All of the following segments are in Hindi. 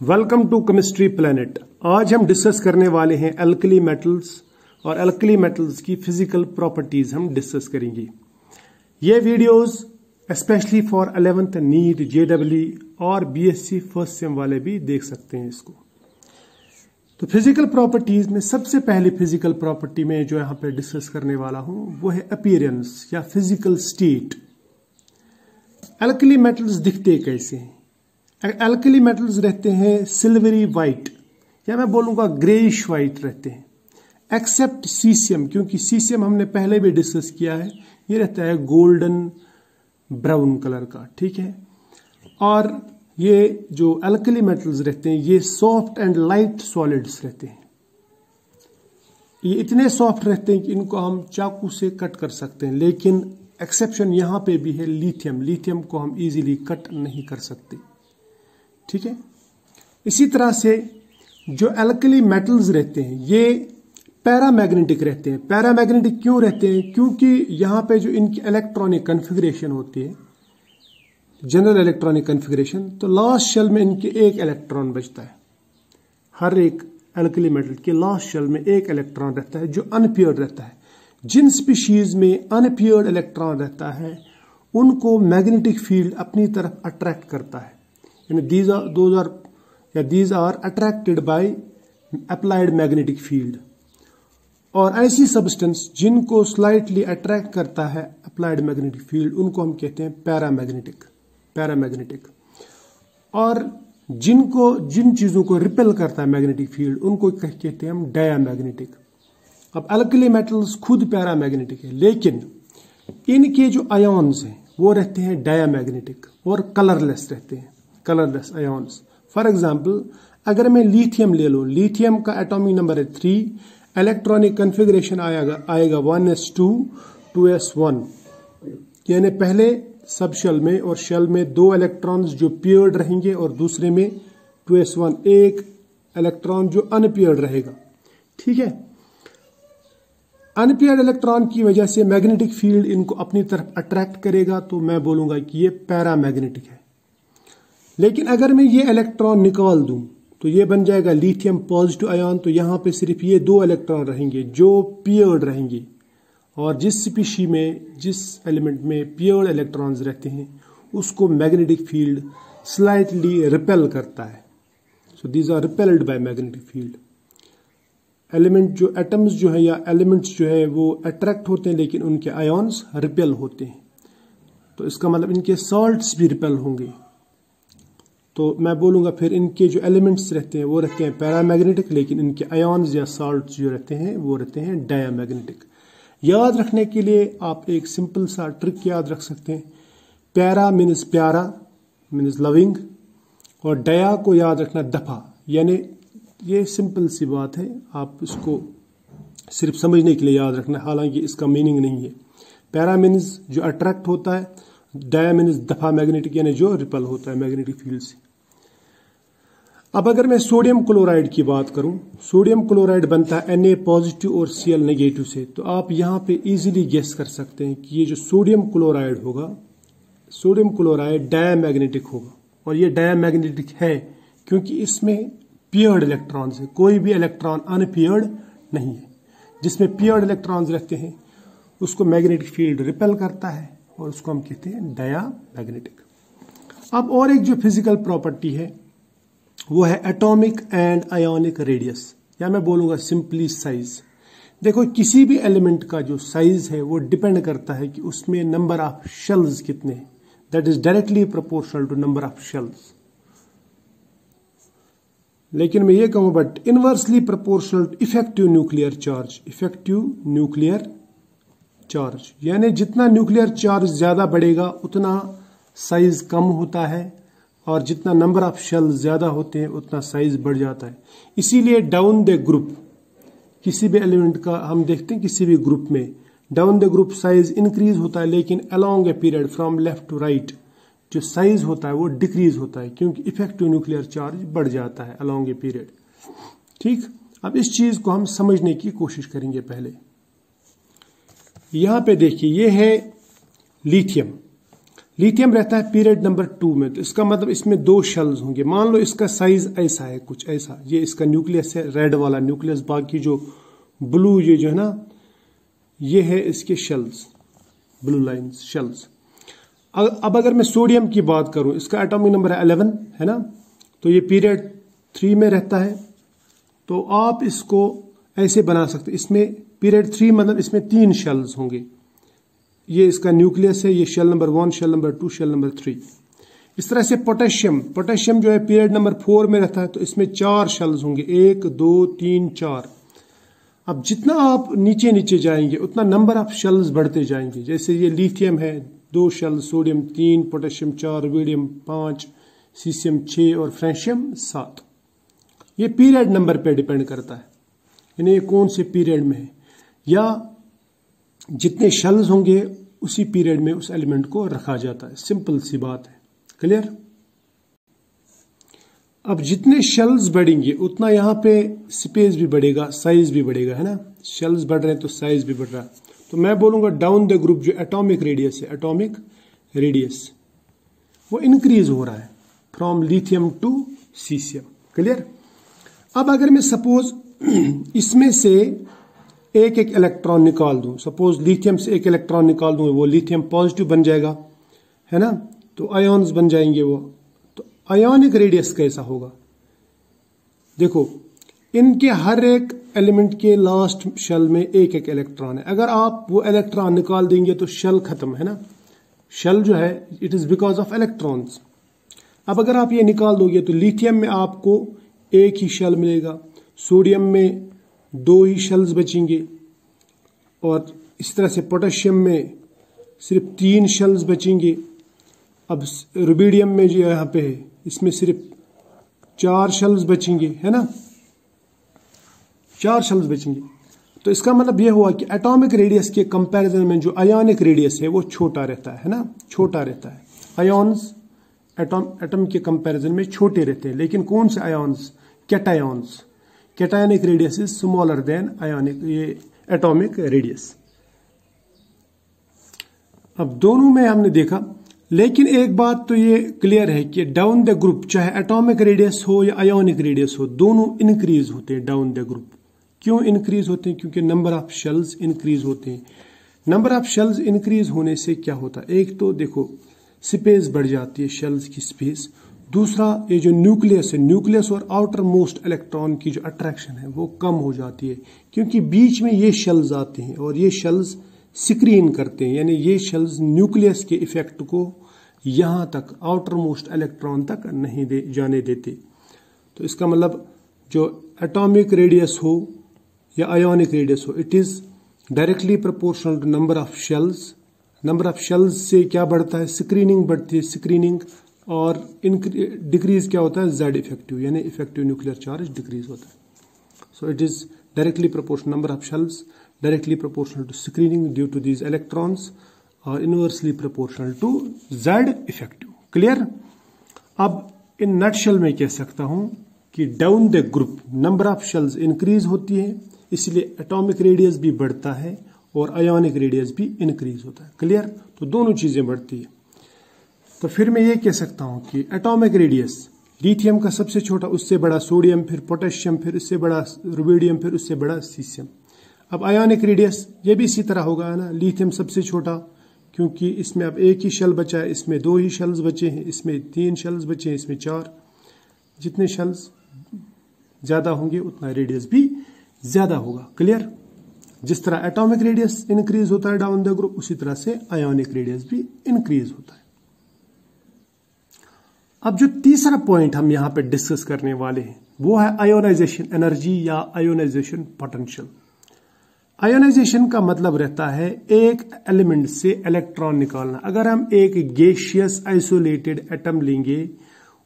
Welcome to chemistry planet. आज हम डिस्कस करने वाले हैं अल्कली मेटल्स और अल्कली मेटल्स की फ़िज़िकल प्रॉपर्टीज़ हम डिस्कस करेंगे। ये videos specially for eleventh NEET J W और बीएससी फ़र्स्ट सेम वाले भी देख सकते हैं इसको। तो फ़िज़िकल प्रॉपर्टीज़ में सबसे पहली फ़िज़िकल प्रॉपर्टी में जो यहाँ पे डिस्कस करने वाला हूँ, वो है अपीयरेंस या फ़िज़िकल स्टेट अल्कली मेटल्स दिखते कैसे हैं? एल्कली मेटल्स रहते हैं सिल्वरी व्हाइट या मैं बोलूँगा ग्रेइश व्हाइट रहते हैं। एक्सेप्ट सीसियम क्योंकि सीसियम हमने पहले भी डिस्कस किया है, ये रहता है गोल्डन ब्राउन कलर का, ठीक है? और ये जो एल्कली मेटल्स रहते हैं, ये सॉफ्ट एंड लाइट सॉलिड्स रहते हैं। ये इतने सॉफ्ट रहते हैं कि इनको हम चाकू से कट कर सकते हैं, लेकिन एक्सेप्शन यहाँ पे भी है लिथियम लिथियम को हम इजीली कट नहीं कर सकते। ठीक है? इसी तरह से जो एल्कली मेटल्स रहते हैं, ये पैरामैग्नेटिक रहते हैं। पैरामैग्नेटिक क्यों रहते हैं? क्योंकि यहाँ पे जो इनकी इलेक्ट्रॉनिक कन्फिग्रेशन होती है जनरल इलेक्ट्रॉनिक कन्फिग्रेशन तो लास्ट शेल में इनके एक इलेक्ट्रॉन बचता है। हर एक एल्कली मेटल के लास्ट शेल में एक इलेक्ट्रॉन रहता है, जो अनपियर्ड रहता है। जिन स्पीशीज में अनपियर्ड इलेक्ट्रॉन रहता है, उनको मैग्नेटिक फ़ील्ड अपनी तरफ़ अट्रैक्ट करता है। And these are those are yeah, these are attracted by applied और ऐसी सब्सटेंस जिनको स्लाइटली अट्रैक्ट करता है अप्लाइड मैग्नेटिक फ़ील्ड उनको हम कहते हैं पैरामैग्नेटिक पैरामैग्नेटिक और जिनको जिन चीज़ों को रिपेल करता है मैग्नेटिक फ़ील्ड उनको कहते हैं हम डायामैग्नेटिक अब अल्कली मेटल्स खुद पैरामैग्नेटिक है लेकिन इनके जो आयोन्स हैं वो रहते हैं डायामैग्नेटिक और कलरलेस रहते हैं। कलरलेस आयोन्स फॉर एग्ज़ाम्पल अगर मैं लिथियम ले लू लिथियम का एटॉमिक नंबर है थ्री इलेक्ट्रॉनिक कन्फिग्रेशन आएगा आएगा one S two two S one यानी पहले सब शेल में और शेल में दो इलेक्ट्रॉन्स जो पियर्ड रहेंगे और दूसरे में टू एस वन एक इलेक्ट्रॉन जो अनपियर्ड रहेगा। ठीक है? अनपियर्ड इलेक्ट्रॉन की वजह से मैग्नेटिक फ़ील्ड इनको अपनी तरफ़ अट्रैक्ट करेगा तो मैं बोलूँगा कि ये पैरामैग्नेटिक है। लेकिन अगर मैं ये इलेक्ट्रॉन निकाल दूँ तो ये बन जाएगा लिथियम पॉजिटिव आयन तो यहाँ पे सिर्फ़ ये दो इलेक्ट्रॉन रहेंगे जो पियर्ड रहेंगे। और जिस स्पीशी में, जिस एलिमेंट में पियर्ड इलेक्ट्रॉन्स रहते हैं, उसको मैग्नेटिक फ़ील्ड स्लाइटली रिपेल करता है। So these are repelled by magnetic field element जो एटम्स जो है या एलिमेंट्स जो है, वो अट्रैक्ट होते हैं, लेकिन उनके आयोन्स रिपेल होते हैं। तो इसका मतलब इनके सॉल्ट्स भी रिपेल होंगे। तो मैं बोलूँगा फिर इनके जो एलिमेंट्स रहते हैं, वो रहते हैं पैरामैग्नेटिक, लेकिन इनके आयोन्स या सॉल्ट जो रहते हैं, वो रहते हैं डायामैग्नेटिक याद रखने के लिए आप एक सिंपल सा ट्रिक याद रख सकते हैं। प्यारा मीन्स प्यारा मीन्स लविंग और डया को याद रखना दफ़ा। यानी ये सिंपल सी बात है, आप इसको सिर्फ़ समझने के लिए याद रखना, हालाँकि इसका मीनिंग नहीं है। पैरा मीन्स जो अट्रैक्ट होता है डाया मीन्स दफ़ा मैग्नेटिक यानी जो रिपल होता है मैग्नेटिक फ़ील्ड से। अब अगर मैं सोडियम क्लोराइड की बात करूँ, सोडियम क्लोराइड बनता है Na पॉजिटिव और Cl नेगेटिव से तो आप यहाँ पे इजीली गेस कर सकते हैं कि ये जो सोडियम क्लोराइड होगा, सोडियम क्लोराइड डायामैग्नेटिक होगा। और ये डायामैग्नेटिक है, क्योंकि इसमें पियर्ड इलेक्ट्रॉन्स है। कोई भी इलेक्ट्रॉन अनपियर्ड नहीं है। जिसमें पियर्ड इलेक्ट्रॉन्स रहते हैं, उसको मैग्नेटिक फ़ील्ड रिपेल करता है। और उसको हम कहते हैं डाया मैग्नेटिक अब और एक जो फ़िज़िकल प्रॉपर्टी है, वो है एटॉमिक एंड आयोनिक रेडियस या मैं बोलूँगा सिंपली साइज़ देखो, किसी भी एलिमेंट का जो साइज़ है, वो डिपेंड करता है कि उसमें नंबर ऑफ़ शेल्स कितने हैं। That is directly proportional to number of shells लेकिन मैं ये कहूँ but inversely proportional to effective nuclear charge effective nuclear charge यानी जितना न्यूक्लियर चार्ज ज़्यादा बढ़ेगा, उतना साइज़ कम होता है और जितना नंबर ऑफ़ शेल ज़्यादा होते हैं, उतना साइज़ बढ़ जाता है। इसीलिए डाउन द ग्रुप किसी भी एलिमेंट का हम देखते हैं किसी भी ग्रुप में down the group size increase होता है, लेकिन along a period from left to right जो साइज़ होता है, वो डिक्रीज होता है, क्योंकि इफ़ेक्टिव न्यूक्लियर चार्ज बढ़ जाता है अलोंग ए पीरियड ठीक? अब इस चीज़ को हम समझने की कोशिश करेंगे पहले। यहाँ पे देखिए, ये है लिथियम। लिथियम रहता है पीरियड नंबर टू में तो इसका मतलब इसमें दो शेल्स होंगे। मान लो इसका साइज़ ऐसा है, कुछ ऐसा। ये इसका न्यूक्लियस है रेड वाला न्यूक्लियस बाकी जो ब्लू ये जो है ना, ये है इसके शेल्स ब्लू लाइंस शेल्स अब अगर मैं सोडियम की बात करूँ, इसका एटॉमिक नंबर है अलेवन है ना? तो ये पीरियड थ्री में रहता है। तो आप इसको ऐसे बना सकते इसमें पीरियड थ्री मतलब इसमें तीन शेल्स होंगे। ये इसका न्यूक्लियस है, ये shell number one shell number two shell number three इस तरह से पोटेशियम पोटेशियम जो है पीरियड नंबर फोर में रहता है तो इसमें चार शेल्स होंगे। एक, दो, तीन, चार। अब जितना आप नीचे नीचे जाएँगे, उतना नंबर ऑफ़ शेल्स बढ़ते जाएँगे। जैसे ये लिथियम है, दो शेल सोडियम तीन पोटेशियम चार वीडियम पाँच सीसियम छ और फ्रेंशियम सात। ये पीरियड नंबर पे डिपेंड करता है। यानी कौन से पीरियड में? है या जितने शेल्स होंगे, उसी पीरियड में उस एलिमेंट को रखा जाता है। सिंपल सी बात है। क्लियर अब जितने शेल्स बढ़ेंगे, उतना यहाँ पे स्पेस भी बढ़ेगा साइज़ भी बढ़ेगा, है ना? शेल्स बढ़ रहे हैं तो साइज़ भी बढ़ रहा है। तो मैं बोलूँगा डाउन द ग्रुप जो एटॉमिक रेडियस है एटॉमिक रेडियस वो इंक्रीज हो रहा है from lithium to caesium clear अब अगर मैं सपोज़ इसमें से एक एक इलेक्ट्रॉन निकाल दूँ। सपोज़ लिथियम से एक इलेक्ट्रॉन निकाल दूँ, वो लिथियम पॉजिटिव बन जाएगा, है ना? तो आयोन्स बन जाएँगे वो। तो आयोनिक रेडियस कैसा होगा? देखो, इनके हर एक एलिमेंट के लास्ट शेल में एक एक इलेक्ट्रॉन है। अगर आप वो इलेक्ट्रॉन निकाल देंगे तो शेल खत्म, है ना? शेल जो है it is because of electrons अब अगर आप ये निकाल दोगे तो लिथियम में आपको एक ही शेल मिलेगा। सोडियम में दो ही शेल्स बचेंगे और इस तरह से पोटेशियम में सिर्फ़ तीन शेल्स बचेंगे। अब रुबीडियम में जो यहाँ पे है इसमें सिर्फ़ चार शेल्स बचेंगे, है ना? चार शेल्स बचेंगे। तो इसका मतलब यह हुआ कि एटॉमिक रेडियस के कंपैरिजन में जो आयोनिक रेडियस है, वो छोटा रहता है ना? छोटा रहता है। आयोन्स, एटॉम, एटम के कंपैरिजन में छोटे रहते हैं, लेकिन कौन से ions? Cations cationic radius is smaller than ionic, ये atomic radius. अब दोनों में हमने देखा, लेकिन एक बात तो ये क्लियर है कि डाउन द ग्रुप चाहे एटॉमिक रेडियस हो या आयोनिक रेडियस हो, दोनों इंक्रीज होते हैं डाउन द ग्रुप क्यों इंक्रीज होते हैं? क्योंकि नंबर ऑफ़ शेल्स इंक्रीज होते हैं. नंबर ऑफ़ शेल्स इंक्रीज होने से क्या होता है? एक तो देखो स्पेस बढ़ जाती है शेल्स की स्पेस दूसरा, ये जो न्यूक्लियस है, न्यूक्लियस और आउटर मोस्ट इलेक्ट्रॉन की जो अट्रैक्शन है, वो कम हो जाती है, क्योंकि बीच में ये शेल्स आते हैं और ये शेल्स स्क्रीन करते हैं, यानी ये शेल्स न्यूक्लियस के इफ़ेक्ट को यहाँ तक आउटर मोस्ट इलेक्ट्रॉन तक नहीं दे, जाने देते। तो इसका मतलब जो एटॉमिक रेडियस हो या आयोनिक रेडियस हो it is directly proportional to number of shells number of shells से क्या बढ़ता है? स्क्रीनिंग बढ़ती है। स्क्रीनिंग और डिक्रीज क्या होता है? जेड इफ़ेक्टिव यानी इफ़ेक्टिव न्यूक्लियर चार्ज डिक्रीज होता है। So it is directly proportional number of shells directly proportional to screening due to these electrons और inversely proportional to Z effective clear अब इन नट शेल में कह सकता हूँ कि down the group number of shells increase होती है, इसलिए एटॉमिक रेडियस भी बढ़ता है और आयोनिक रेडियस भी इंक्रीज होता है। क्लियर तो दोनों चीज़ें बढ़ती है। तो फिर मैं ये कह सकता हूँ कि एटॉमिक रेडियस लिथियम का सबसे छोटा, उससे बड़ा सोडियम फिर पोटेशियम फिर उससे बड़ा रुबीडियम फिर उससे बड़ा सीसियम अब आयोनिक रेडियस ये भी इसी तरह होगा ना? लिथियम सबसे छोटा, क्योंकि इसमें अब एक ही शेल बचा है, इसमें दो ही शेल्स बचे हैं, इसमें तीन शेल्स बचे हैं, इसमें चार। जितने शेल्स ज़्यादा होंगे, उतना रेडियस भी ज़्यादा होगा। क्लियर जिस तरह एटॉमिक रेडियस इंक्रीज होता है डाउन द ग्रुप उसी तरह से आयोनिक रेडियस भी इंक्रीज होता है। अब जो तीसरा पॉइंट हम यहाँ पे डिस्कस करने वाले हैं, वो है आयोनाइजेशन एनर्जी या आयोनाइजेशन पोटेंशियल आयोनाइजेशन का मतलब रहता है एक एलिमेंट से इलेक्ट्रॉन निकालना। अगर हम एक गैशियस आइसोलेटेड एटम लेंगे,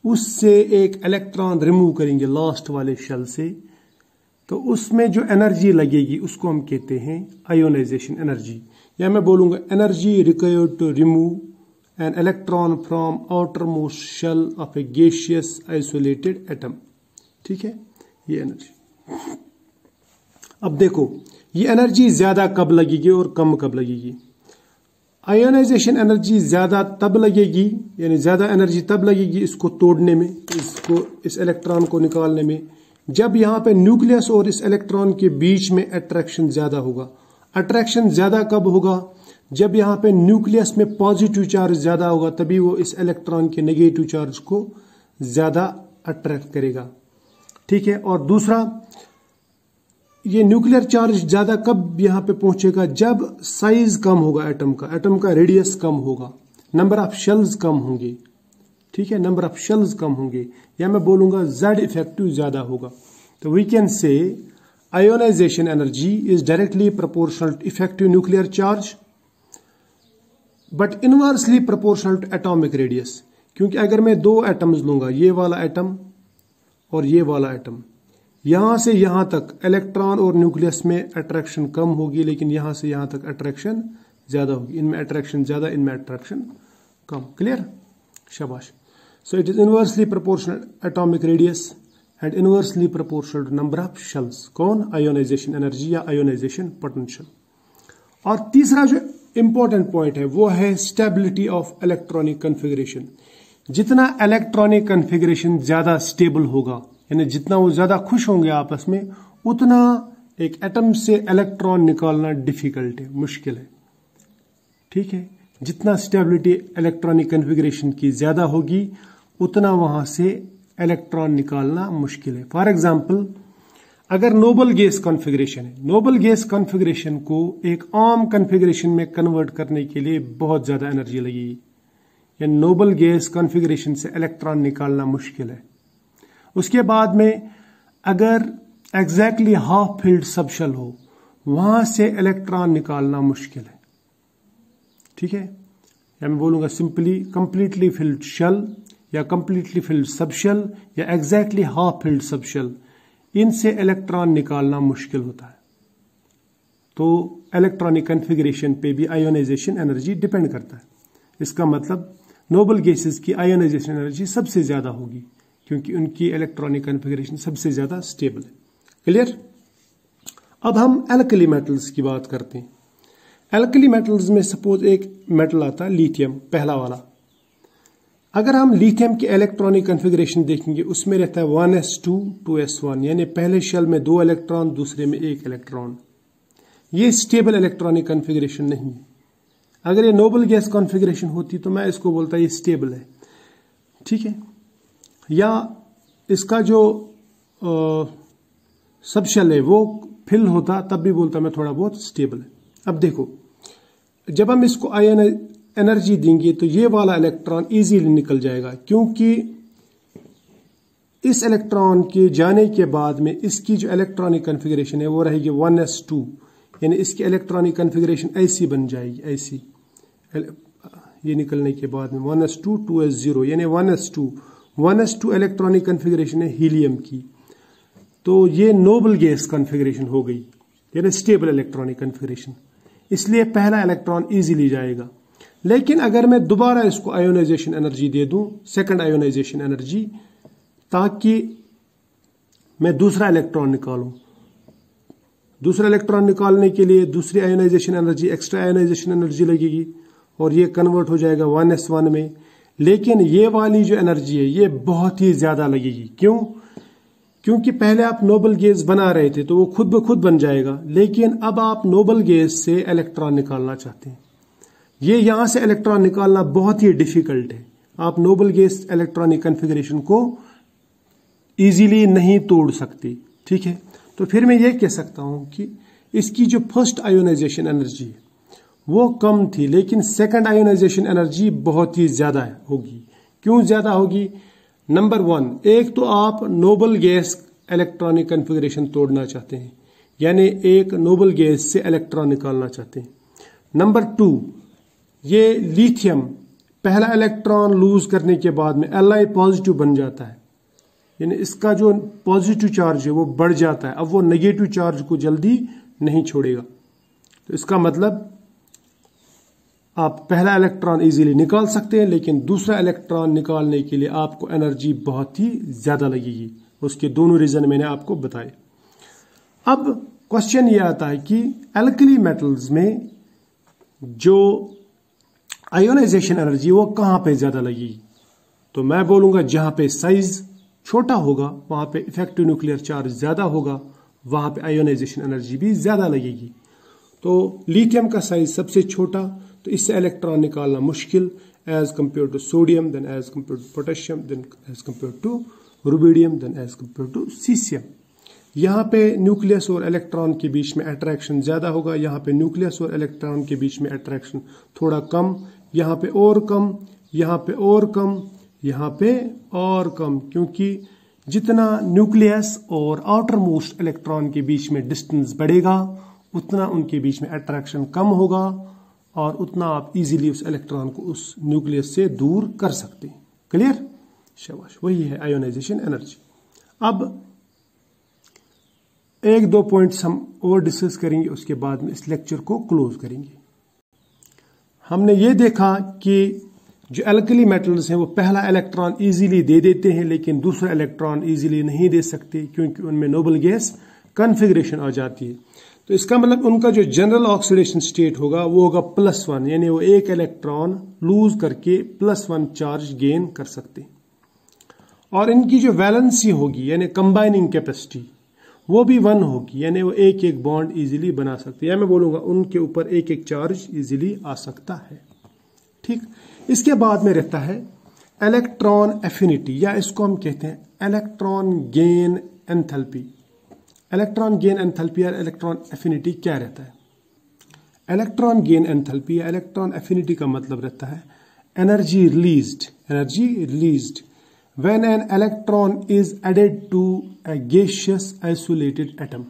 उससे एक इलेक्ट्रॉन रिमूव करेंगे लास्ट वाले शेल से तो उसमें जो एनर्जी लगेगी, उसको हम कहते हैं आयोनाइजेशन एनर्जी या मैं बोलूँगा energy required to remove an electron from outermost shell of a gaseous isolated atom. ठीक है? ये एनर्जी अब देखो, ये एनर्जी ज़्यादा कब लगेगी और कम कब लगेगी? आयोनाइजेशन एनर्जी ज़्यादा तब लगेगी, यानी ज़्यादा एनर्जी तब लगेगी इसको तोड़ने में, इसको, इस इलेक्ट्रॉन को निकालने में, जब यहाँ पे न्यूक्लियस और इस इलेक्ट्रॉन के बीच में अट्रैक्शन ज़्यादा होगा। अट्रैक्शन ज़्यादा कब होगा? जब यहाँ पे न्यूक्लियस में पॉजिटिव चार्ज ज़्यादा होगा, तभी वो इस इलेक्ट्रॉन के नेगेटिव चार्ज को ज़्यादा अट्रैक्ट करेगा। ठीक है, और दूसरा, ये न्यूक्लियर चार्ज ज़्यादा कब यहाँ पे पहुंचेगा? जब साइज़ कम होगा एटम का। एटम का रेडियस कम होगा। नंबर ऑफ़ शेल्स कम होंगे। ठीक है नंबर ऑफ़ शेल्स कम होंगे। या मैं बोलूँगा जेड इफ़ेक्टिव ज़्यादा होगा। तो we can say ionisation energy is directly proportional to effective nuclear charge but inversely proportional to atomic radius क्योंकि अगर मैं दो एटम्स लूँगा, ये वाला एटम और ये वाला एटम यहाँ से यहाँ तक इलेक्ट्रॉन और न्यूक्लियस में अट्रैक्शन कम होगी, लेकिन यहाँ से यहाँ तक अट्रैक्शन ज़्यादा होगी। इनमें अट्रैक्शन ज़्यादा, इनमें अट्रैक्शन कम। क्लियर शाबाश। So it is inversely proportional atomic radius and inversely proportional number of shells कौन आयोनाइजेशन एनर्जी या आयोनाइजेशन पोटेंशियल और तीसरा जो इंपॉर्टेंट पॉइंट है, वो है स्टेबिलिटी ऑफ़ इलेक्ट्रॉनिक कन्फिग्रेशन जितना इलेक्ट्रॉनिक कन्फिग्रेशन ज़्यादा स्टेबल होगा, यानी जितना वो ज़्यादा खुश होंगे आपस में, उतना एक एटम से इलेक्ट्रॉन निकालना डिफ़िकल्ट है, मुश्किल है। ठीक है? जितना स्टेबिलिटी इलेक्ट्रॉनिक कन्फिग्रेशन की ज़्यादा होगी, उतना वहाँ से इलेक्ट्रॉन निकालना मुश्किल है। फॉर एग्ज़ाम्पल अगर नोबल गैस कॉन्फ़िगरेशन है नोबल गैस कॉन्फ़िगरेशन को एक आम कॉन्फ़िगरेशन में कन्वर्ट करने के लिए बहुत ज़्यादा एनर्जी लगेगी। या नोबल गैस कॉन्फ़िगरेशन से इलेक्ट्रॉन निकालना मुश्किल है। उसके बाद में अगर एग्जैक्टली हाफ़ फ़ील्ड सबशल हो, वहाँ से इलेक्ट्रॉन निकालना मुश्किल है। ठीक है? या मैं बोलूँगा सिंपली कंप्लीटली फिल्ड शल या कंप्लीटली फिल्ड सबशल या एग्जैक्टली हाफ़ फिल्ड सबशल इनसे इलेक्ट्रॉन निकालना मुश्किल होता है। तो इलेक्ट्रॉनिक कन्फिग्रेशन पे भी आयोनाइजेशन एनर्जी डिपेंड करता है। इसका मतलब नोबल गैसेस की आयोनाइजेशन एनर्जी सबसे ज़्यादा होगी, क्योंकि उनकी इलेक्ट्रॉनिक कन्फिग्रेशन सबसे ज़्यादा स्टेबल है। क्लियर अब हम एल्कली मेटल्स की बात करते हैं। एल्कली मेटल्स में सपोज़ एक मेटल आता है लिथियम पहला वाला। अगर हम लिथियम की इलेक्ट्रॉनिक कन्फिग्रेशन देखेंगे, उसमें रहता है one s two two s one यानी पहले शेल में दो इलेक्ट्रॉन दूसरे में एक इलेक्ट्रॉन ये स्टेबल इलेक्ट्रॉनिक कन्फिग्रेशन नहीं है। अगर ये नोबल गैस कॉन्फ़िगरेशन होती तो मैं इसको बोलता ये स्टेबल है। ठीक है? या इसका जो सब शेल है, वो फिल होता, तब भी बोलता मैं थोड़ा बहुत स्टेबल है। अब देखो, जब हम इसको आयन एनर्जी देंगे तो ये वाला इलेक्ट्रॉन इजीली निकल जाएगा, क्योंकि इस इलेक्ट्रॉन के जाने के बाद में इसकी जो इलेक्ट्रॉनिक कन्फिग्रेशन है, वो रहेगी वन एस टू यानी इसकी इलेक्ट्रॉनिक कन्फिग्रेशन ऐसी बन जाएगी, ऐसी। ये निकलने के बाद में one s two two s zero यानी one s two one s two electronic configuration है हीलियम की। तो ये नोबल गैस कन्फिग्रेशन हो गई, यानी स्टेबल इलेक्ट्रॉनिक कन्फिग्रेशन इसलिए पहला इलेक्ट्रॉन इजीली जाएगा। लेकिन अगर मैं दोबारा इसको आयोनाइजेशन एनर्जी दे दूँ सेकंड आयोनाइजेशन एनर्जी ताकि मैं दूसरा इलेक्ट्रॉन निकालूं। दूसरा इलेक्ट्रॉन निकालने के लिए दूसरी ionisation energy extra ionisation energy लगेगी और ये कन्वर्ट हो जाएगा वन एस वन में। लेकिन ये वाली जो एनर्जी है, ये बहुत ही ज़्यादा लगेगी। क्यों? क्योंकि पहले आप नोबल गैस बना रहे थे तो वो खुद ब खुद बन जाएगा। लेकिन अब आप नोबल गैस से इलेक्ट्रॉन निकालना चाहते हैं। ये यहाँ से इलेक्ट्रॉन निकालना बहुत ही डिफ़िकल्ट है। आप नोबल गैस इलेक्ट्रॉनिक कन्फिग्रेशन को इजीली नहीं तोड़ सकते, ठीक है? तो फिर मैं ये कह सकता हूँ कि इसकी जो फ़र्स्ट आयोनाइजेशन एनर्जी है, वो कम थी, लेकिन सेकंड आयोनाइजेशन एनर्जी बहुत ही ज़्यादा होगी। क्यों ज़्यादा होगी? नंबर वन एक तो आप नोबल गैस इलेक्ट्रॉनिक कन्फिग्रेशन तोड़ना चाहते हैं, यानी एक नोबल गैस से इलेक्ट्रॉन निकालना चाहते हैं। नंबर टू ये लिथियम पहला इलेक्ट्रॉन लूज करने के बाद में एल आई पॉजिटिव बन जाता है। यानी इसका जो पॉजिटिव चार्ज है, वो बढ़ जाता है। अब वो नेगेटिव चार्ज को जल्दी नहीं छोड़ेगा। तो इसका मतलब आप पहला इलेक्ट्रॉन इजीली निकाल सकते हैं, लेकिन दूसरा इलेक्ट्रॉन निकालने के लिए आपको एनर्जी बहुत ही ज़्यादा लगेगी। उसके दोनों रीजन मैंने आपको बताए। अब क्वेश्चन ये आता है कि एल्कली मेटल्स में जो आयोनाइजेशन एनर्जी वो कहाँ पे ज़्यादा लगेगी तो मैं बोलूँगा जहाँ पे साइज़ छोटा होगा, वहाँ पे इफ़ेक्टिव न्यूक्लियर चार्ज ज़्यादा होगा, वहाँ पे आयोनाइजेशन एनर्जी भी ज़्यादा लगेगी। तो लिथियम का साइज़ सबसे छोटा तो इससे इलेक्ट्रॉन निकालना मुश्किल as compare to sodium than as compare to potassium than as compare to rubidium than as compare to caesium यहाँ पे न्यूक्लियस और इलेक्ट्रॉन के बीच में अट्रैक्शन ज़्यादा होगा, यहाँ पे न्यूक्लियस और इलेक्ट्रॉन के बीच में अट्रैक्शन थोड़ा कम, यहाँ पे और कम, यहाँ पे और कम, यहाँ पे और कम, क्योंकि जितना न्यूक्लियस और आउटर मोस्ट इलेक्ट्रॉन के बीच में डिस्टेंस बढ़ेगा, उतना उनके बीच में अट्रैक्शन कम होगा और उतना आप इजीली उस इलेक्ट्रॉन को उस न्यूक्लियस से दूर कर सकते हैं। क्लियर शाबाश, वही है आयोनाइजेशन एनर्जी अब एक दो पॉइंट्स हम और डिस्कस करेंगे, उसके बाद में इस लेक्चर को क्लोज करेंगे। हमने ये देखा कि जो एल्कली मेटल्स हैं, वो पहला इलेक्ट्रॉन इजीली दे देते हैं, लेकिन दूसरा इलेक्ट्रॉन इजीली नहीं दे सकते, क्योंकि उनमें नोबल गैस कन्फिग्रेशन आ जाती है। तो इसका मतलब उनका जो जनरल ऑक्सीडेशन स्टेट होगा, वो होगा प्लस वन यानी वो एक इलेक्ट्रॉन लूज करके प्लस वन चार्ज गेन कर सकते और इनकी जो वैलेंसी होगी, यानी कंबाइनिंग कैपेसिटी वो भी वन होगी यानी वो एक एक बॉन्ड इजीली बना सकती है। या मैं बोलूँगा, उनके ऊपर एक एक चार्ज इजीली आ सकता है। ठीक? इसके बाद में रहता है इलेक्ट्रॉन एफिनिटी या इसको हम कहते हैं electron gain enthalpy electron gain enthalpy और इलेक्ट्रॉन एफिनिटी क्या रहता है? इलेक्ट्रॉन गेन एंथैल्पी या इलेक्ट्रॉन एफिनिटी का मतलब रहता है energy released energy released when an electron is added to a gaseous isolated atom.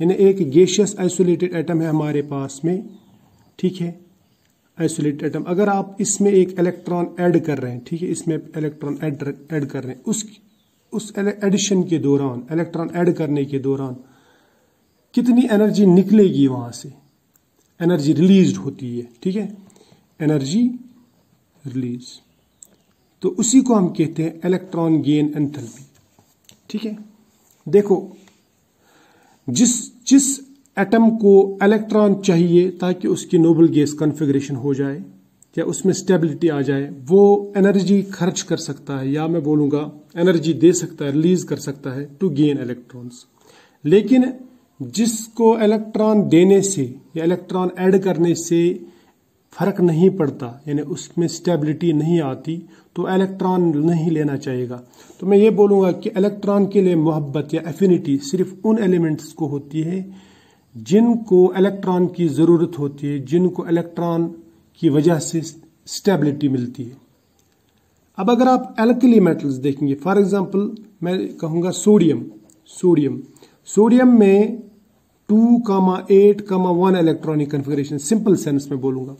यानी एक गैशियस आइसोलेटेड एटम है हमारे पास में, ठीक है? आइसोलेटेड एटम अगर आप इसमें एक इलेक्ट्रॉन ऐड कर रहे हैं, ठीक है? इसमें इलेक्ट्रॉन ऐड ऐड कर रहे हैं, उस उस एडिशन के दौरान इलेक्ट्रॉन ऐड करने के दौरान कितनी एनर्जी निकलेगी वहाँ से? एनर्जी रिलीज़ होती है, ठीक है? एनर्जी रिलीज़ तो उसी को हम कहते हैं इलेक्ट्रॉन गेन एंथैल्पी ठीक है? देखो, जिस जिस एटम को इलेक्ट्रॉन चाहिए ताकि उसकी नोबल गैस कॉन्फ़िगरेशन हो जाए, या उसमें स्टेबिलिटी आ जाए, वो एनर्जी खर्च कर सकता है, या मैं बोलूँगा एनर्जी दे सकता है रिलीज़ कर सकता है टू गेन इलेक्ट्रॉन्स लेकिन जिसको इलेक्ट्रॉन देने से या इलेक्ट्रॉन ऐड करने से फ़र्क नहीं पड़ता, यानी उसमें स्टेबिलिटी नहीं आती तो इलेक्ट्रॉन नहीं लेना चाहेगा। तो मैं ये बोलूँगा कि इलेक्ट्रॉन के लिए मोहब्बत या एफिनिटी सिर्फ़ उन एलिमेंट्स को होती है जिनको इलेक्ट्रॉन की ज़रूरत होती है, जिनको इलेक्ट्रॉन की वजह से स्टेबिलिटी मिलती है। अब अगर आप एल्कली मेटल्स देखेंगे फॉर एग्जांपल मैं कहूँगा सोडियम सोडियम सोडियम में two comma eight comma one electronic configuration simple sense में बोलूँगा।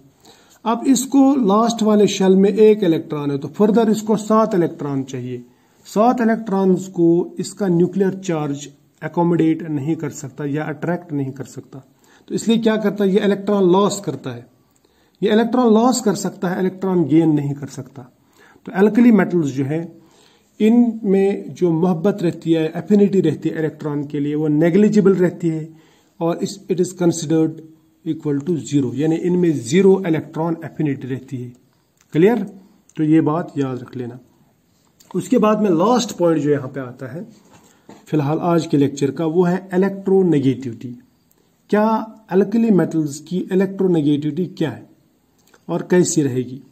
अब इसको लास्ट वाले शेल में एक इलेक्ट्रॉन है तो फर्दर इसको सात इलेक्ट्रॉन चाहिए। सात इलेक्ट्रॉन्स को इसका न्यूक्लियर चार्ज एकोमोडेट नहीं कर सकता या अट्रैक्ट नहीं कर सकता। तो इसलिए क्या करता है? ये इलेक्ट्रॉन लॉस करता है। ये इलेक्ट्रॉन लॉस कर सकता है इलेक्ट्रॉन गेन नहीं कर सकता। तो एल्कली मेटल्स जो है, इन में जो मोहब्बत रहती है एफिनिटी रहती है इलेक्ट्रॉन के लिए, वो नेग्लिजिबल रहती है और it is considered equal to zero यानी इनमें ज़ीरो इलेक्ट्रॉन एफिनिटी रहती है। क्लियर तो ये बात याद रख लेना। उसके बाद में लास्ट पॉइंट जो यहाँ पे आता है, फ़िलहाल आज के लेक्चर का, वो है इलेक्ट्रोनेगेटिविटी क्या अल्कली मेटल्स की इलेक्ट्रोनेगेटिविटी क्या है? और कैसी रहेगी?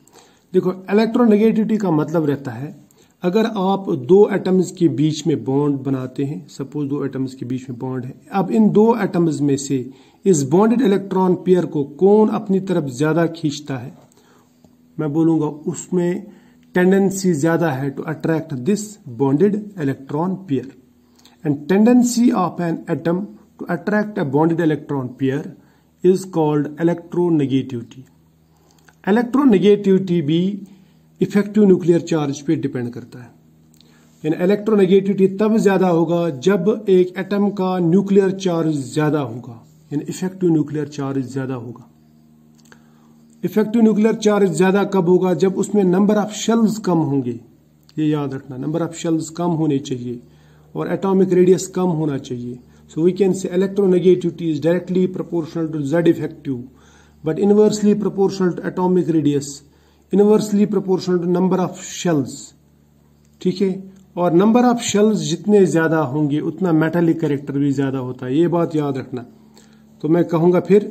देखो इलेक्ट्रोनेगेटिविटी का मतलब रहता है अगर आप दो एटम्स के बीच में बॉन्ड बनाते हैं सपोज़ दो एटम्स के बीच में बॉन्ड है, अब इन दो एटम्स में से इस बॉन्डेड इलेक्ट्रॉन पेयर को कौन अपनी तरफ़ ज़्यादा खींचता है? मैं बोलूँगा उसमें टेंडेंसी ज़्यादा है to attract this bonded electron pair and tendency of an atom to attract a bonded electron pair is called electronegativity electronegativity भी इफ़ेक्टिव न्यूक्लियर चार्ज पे डिपेंड करता है। यानी इलेक्ट्रोनेगेटिविटी तब ज़्यादा होगा जब एक एटम का न्यूक्लियर चार्ज ज़्यादा होगा। यानी इफ़ेक्टिव न्यूक्लियर चार्ज ज़्यादा होगा। इफ़ेक्टिव न्यूक्लियर चार्ज ज़्यादा कब होगा? जब उसमें नंबर ऑफ़ शेल्स कम होंगे। ये याद रखना नंबर ऑफ़ शेल्स कम होने चाहिए और एटॉमिक रेडियस कम होना चाहिए। So we can say electronegativity is directly proportional to Z effective but inversely proportional to atomic radius inversely proportional to number of shells ठीक है? और नंबर ऑफ़ शेल्स जितने ज़्यादा होंगे, उतना मेटालिक करेक्टर भी ज़्यादा होता है। ये बात याद रखना। तो मैं कहूँगा फिर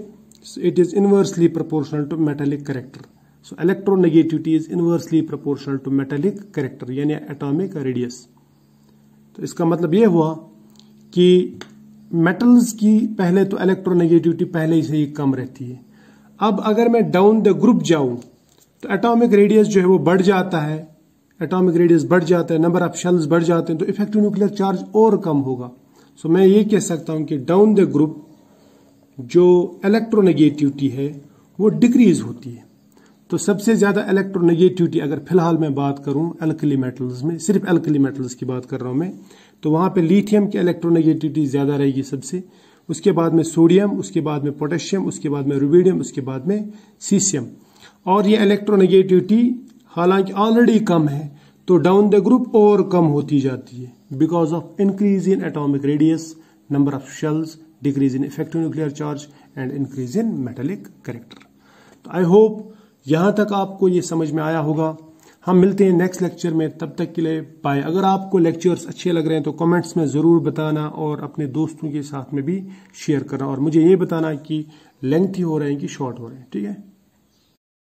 it is inversely proportional to metallic character so electronegativity is inversely proportional to metallic character यानी एटॉमिक रेडियस तो इसका मतलब यह हुआ कि मेटल्स की पहले तो इलेक्ट्रोनेगेटिविटी पहले ही से ही कम रहती है। अब अगर मैं डाउन द ग्रुप जाऊँ तो एटॉमिक रेडियस जो है वो बढ़ जाता है एटॉमिक रेडियस बढ़ जाता है नंबर ऑफ़ शेल्स बढ़ जाते हैं तो इफ़ेक्टिव न्यूक्लियर चार्ज और कम होगा। सो मैं ये कह सकता हूँ कि डाउन द ग्रुप जो इलेक्ट्रोनेगेटिविटी है, वो डिक्रीज होती है। तो सबसे ज़्यादा इलेक्ट्रोनेगेटिविटी अगर फ़िलहाल मैं बात करूँ एल्कली मेटल्स में, सिर्फ़ एल्कली मेटल्स की बात कर रहा हूँ मैं तो वहाँ पे लिथियम की इलेक्ट्रोनेगेटिविटी ज़्यादा रहेगी सबसे। उसके बाद में सोडियम उसके बाद में पोटेशियम उसके बाद में रुबीडियम उसके बाद में सीसियम और ये इलेक्ट्रोनेगेटिविटी हालाँकि ऑलरेडी कम है तो डाउन द ग्रुप और कम होती जाती है because of increase in atomic radius number of shells decrease in effective nuclear charge and increase in metallic character तो आई होप यहाँ तक आपको ये समझ में आया होगा। हम मिलते हैं नेक्स्ट लेक्चर में। तब तक के लिए बाय अगर आपको लेक्चर्स अच्छे लग रहे हैं तो कमेंट्स में ज़रूर बताना और अपने दोस्तों के साथ में भी शेयर करना। और मुझे ये बताना कि लेंथी हो रहे हैं कि शॉर्ट हो रहे हैं। ठीक है?